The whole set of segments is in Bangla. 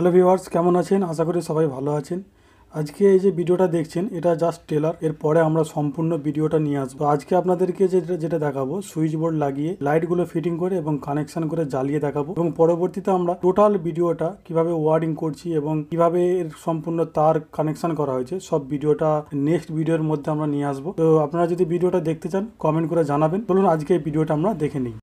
হ্যালো ভিউয়ার্স, কেমন আছেন? আশা করি সবাই ভালো আছেন। আজকে এই যে ভিডিওটা দেখছেন, এটা জাস্ট টেলার এরপরে আমরা সম্পূর্ণ ভিডিওটা নিয়ে আসব। আজকে আপনাদেরকে যেটা যেটা দেখাবো সুইচ বোর্ড লাগিয়ে লাইটগুলো ফিটিং করে এবং কানেকশন করে জ্বালিয়ে দেখাবো। এবং পরবর্তীতে আমরা টোটাল ভিডিওটা কীভাবে ওয়ার্ডিং করছি এবং কীভাবে এর সম্পূর্ণ তার কানেকশন করা হয়েছে, সব ভিডিওটা নেক্সট ভিডিওর মধ্যে আমরা নিয়ে আসব। তো আপনারা যদি ভিডিওটা দেখতে চান কমেন্ট করে জানাবেন। চলুন আজকে এই ভিডিওটা আমরা দেখে নিই।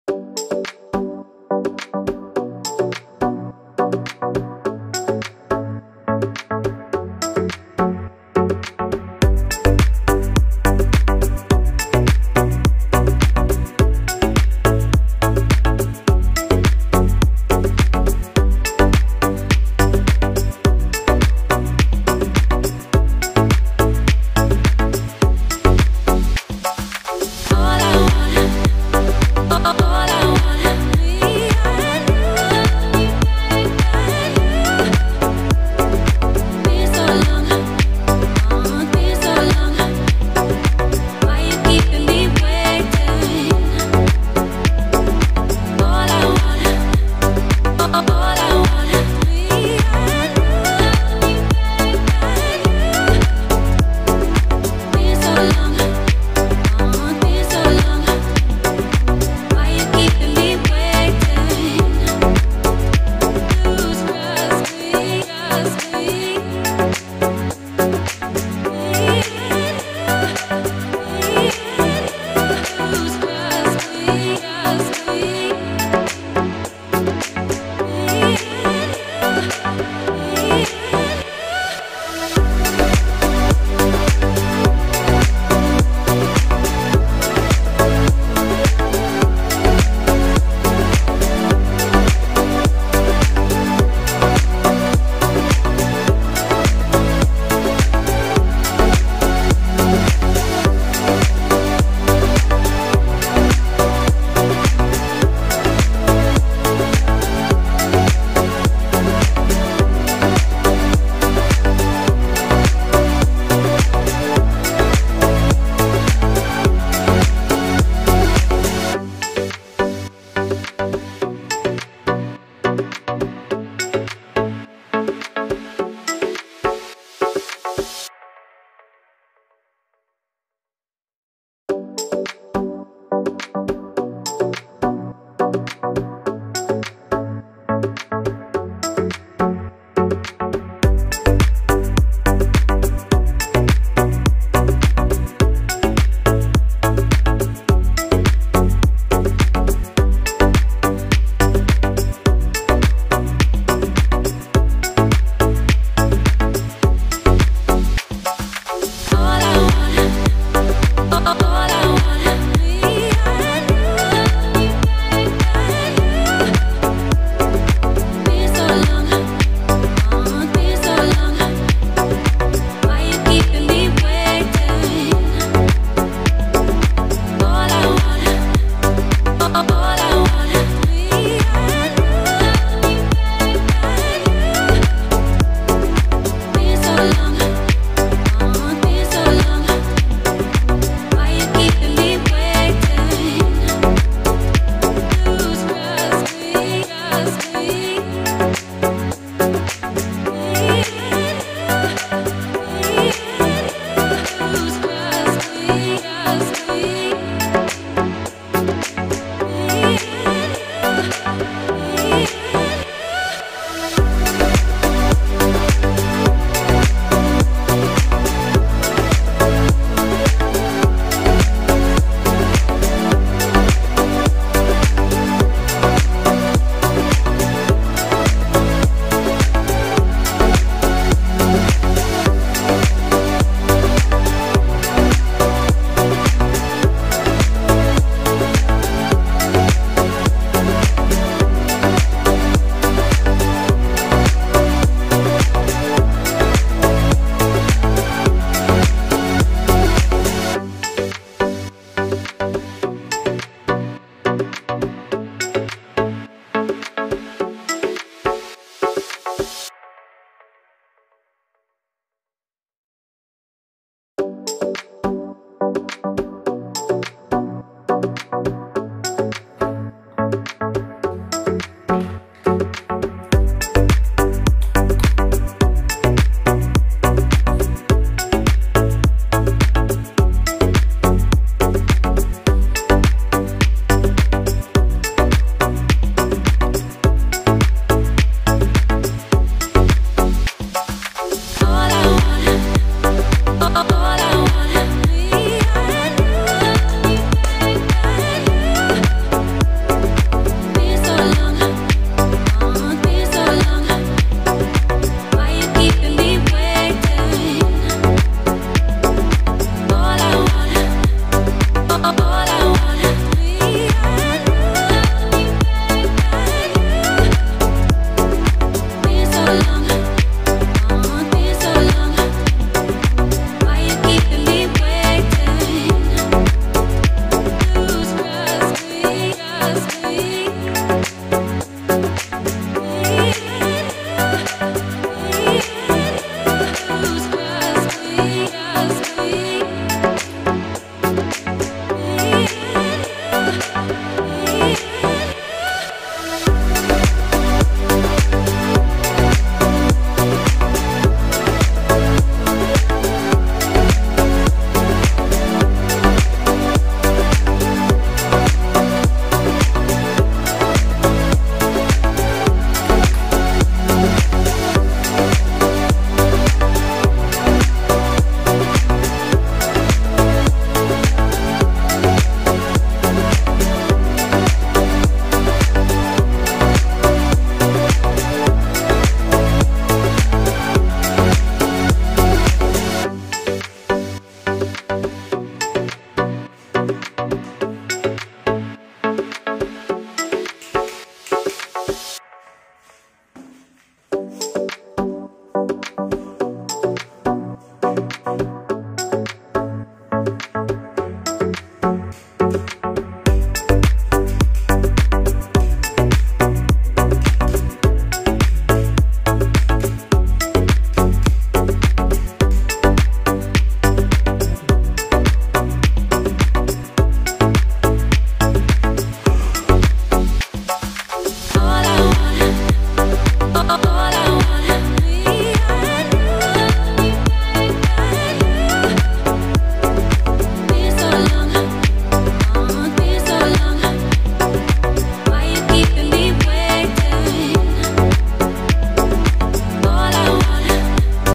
oh. oh, oh.